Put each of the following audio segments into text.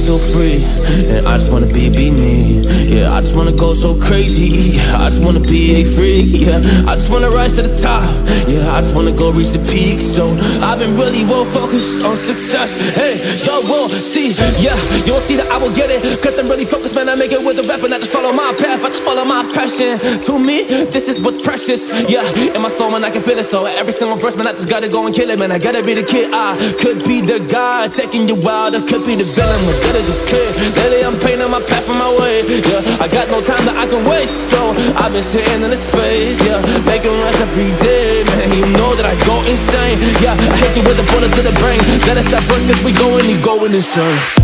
still feel free. And I just wanna be, be me. Yeah, I just wanna go so crazy. I just wanna be a freak, yeah I just wanna rise to the top. Yeah, I just wanna go reach the peak. So I've been really well focused on success. Hey, y'all will see, yeah You will see that I will get it Cause I'm really focused man. I just follow my path. I just follow my passion. To me, this is what's precious. Yeah, in my soul, man, I can feel it. So every single verse, man, I just gotta go and kill it, man. I gotta be the kid. I could be the guy taking you wild. I could be the villain, but that is okay. Lately, I'm painting my path on my way. Yeah, I got no time that I can waste. So I've been sitting in the space. Yeah, making runs every day, man. You know that I go insane. Yeah, I hit you with a bullet to the brain. Let us stop first, cause we going, you going insane.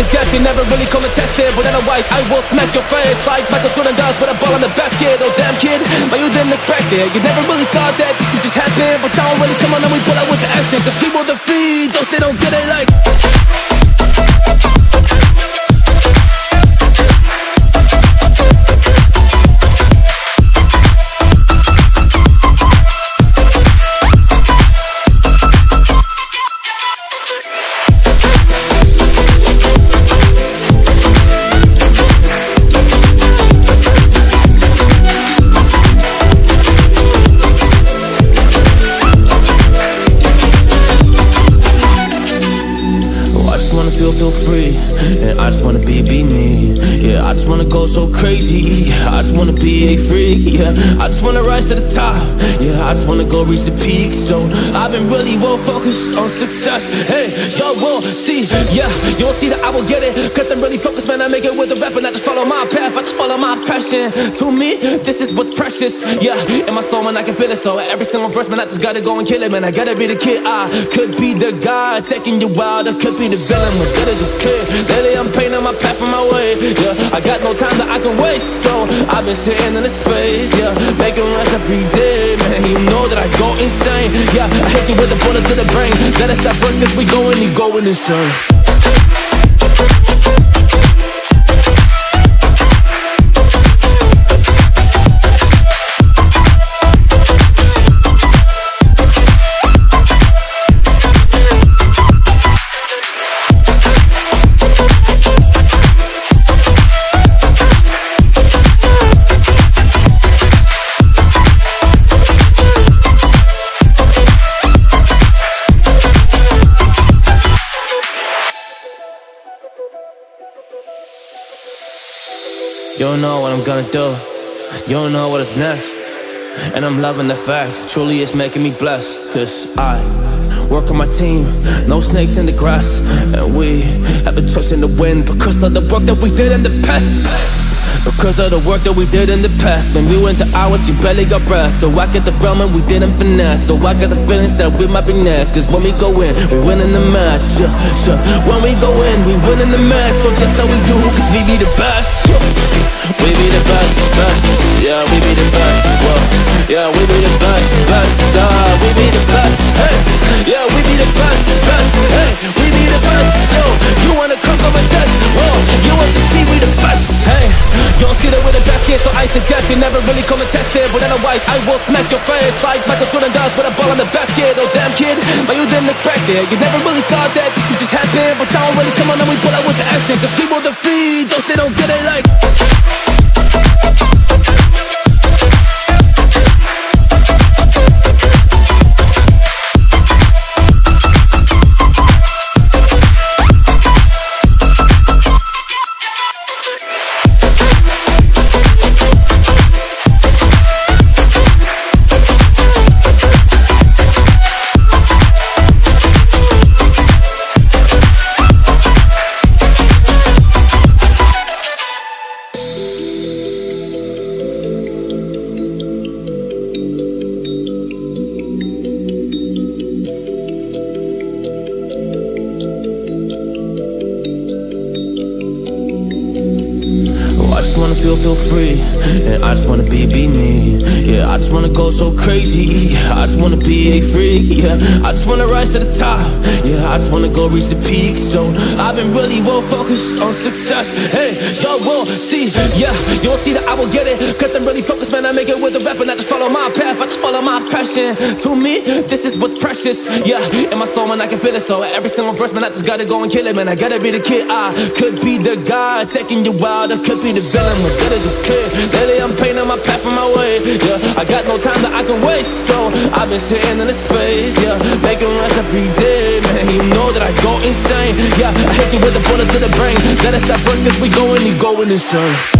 suggest you never really come and test it But otherwise, I will smack your face. Like Michael Jordan does with a ball on the basket. Oh damn kid, but you didn't expect it? You never really thought that this could just happen But now really come on and we pull out with the action. Cause people defeat those they don't get it like I just wanna be a freak Yeah, I just wanna rise to the top Yeah, I just wanna go reach the peak. So I've been really well focused on success. Hey, y'all won't see Yeah, you won't see that I will get it Cause I'm really focused, man. I make it with the rap And I just follow my path, I just follow my passion. To me, this is what's precious Yeah, in my soul, man, I can feel it. So every single verse, man, I just gotta go and kill it Man, I gotta be the kid. I could be the guy taking you wild I could be the villain, but that is okay Lately I'm painting my path on my way Yeah, I got no time that I can waste So I've been sitting in the space Yeah, making runs every day Man, you know that I go insane Yeah, I hit you with a bullet to the brain. Let us stop first cause we going, you going insane You don't know what I'm gonna do. You don't know what is next. And I'm loving the fact, truly it's making me blessed. Cause I work on my team, no snakes in the grass. And we have been in the wind because of the work that we did in the past. Because of the work that we did in the past. When we went to hours, you barely got breath. So I get the realm and we didn't finesse. So I got the feelings that we might be next. Cause when we go in, we win in the match. Yeah, yeah. When we go in, we win in the match. So that's how we do, cause we be the best. We be the best, best. Yeah, we be the best, whoa. Yeah, we be the best, best. Nah, we be the best, hey. Yeah, we be the best, best otherwise, I will smack your face like Michael Jordan does with a ball in the basket. Oh damn kid, but you didn't expect it. You never really thought that this could just happen, but don't really come on and we pull out with the action. Cause people I just wanna be, be me. Yeah, I just wanna go so crazy. I just wanna be a freak. Yeah, I just wanna rise to the top. Yeah, I just wanna go reach the peak. So I've been really well focused on success. Hey, y'all will see. Yeah, you'll see that I will get it. Cause I'm really focused, man. I make it with the rap and I just follow my path. I just follow my passion. To me, this is what's precious. Yeah, in my soul, man, I can feel it. So every single verse, man, I just gotta go and kill it, man. I gotta be the kid. I could be the guy taking you wild. I could be the villain good as a kid. I'm painting my path on my way. Yeah, I got no time that I can waste, so I've been sitting in the space. Yeah, making rest every day, man. You know that I go insane. Yeah, I hit you with a bullet to the brain. Let us stop first, cause we going, you going insane.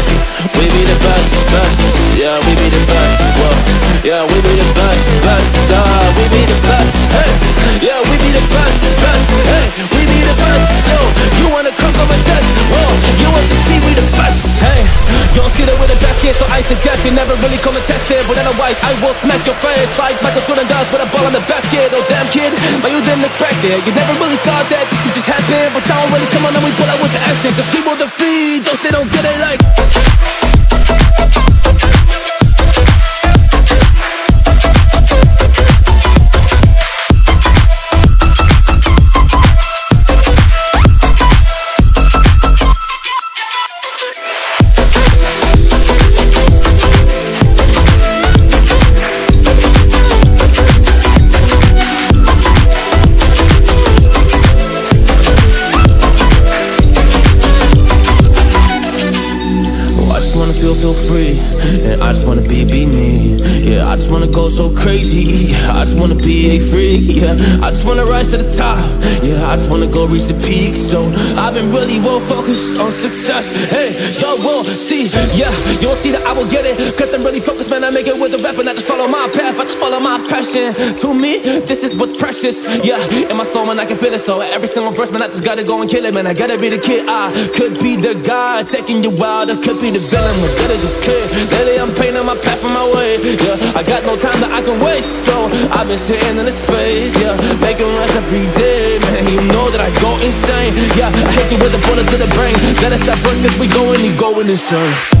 We be the best, best. Yeah, we be the best, well Yeah, we be the best, best. Nah, we be the best, hey. Yeah, we be the best, best. Hey, we be the best, yo You wanna come come and test, whoa You want to see we the best, hey you don't see that we're the best. Kid, so I suggest you never really come and test it. But otherwise, I will smack your face. Like Michael Jordan does with a ball in the basket Oh damn kid, but you didn't expect it. You never really thought that this could just happen. But don't really come and we pull out with the action. Cause people defeat those they don't get it like freak. Yeah, I just wanna rise to the top. Yeah, I just wanna go reach the peak. So I've been really well focused on success. Hey, y'all will see. Yeah, you'll see that I will get it. Cause I'm really focused, man. I make it with the rap and I just follow my path. I just follow my passion. To me, this is what's precious. Yeah, in my soul, man, I can feel it. So every single verse, man, I just gotta go and kill it, man. I gotta be the kid. I could be the guy taking you wild. I could be the villain But good as a kid. Lately I'm painting my path on my way. Yeah, I got no time that I can waste, so I've been sitting in the space. Yeah, making rest every day, man. You know that I go insane. Yeah, I hit you with a bullet to the brain. Let us stop first, cause we going, you going insane.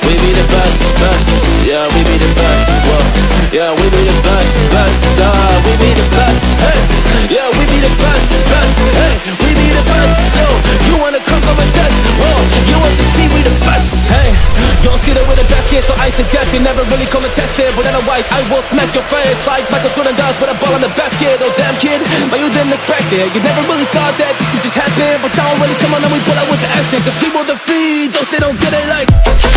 We be the best, best. Yeah, we be the best, well Yeah, we be the best, best. God, we be the best, hey. Yeah, we be the best, best, hey. We be the best, yo. You wanna come, come and test, whoa. You want to see we the best, hey. You don't see that with the best kid, so I suggest you never really come and test it. But otherwise, I will smack your face like Michael Jordan does with a ball on the basket Oh damn kid, but you didn't expect it. You never really thought that this could just happen But now really come on and we pull out with the action. Cause people defeat those they don't get it like